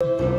you.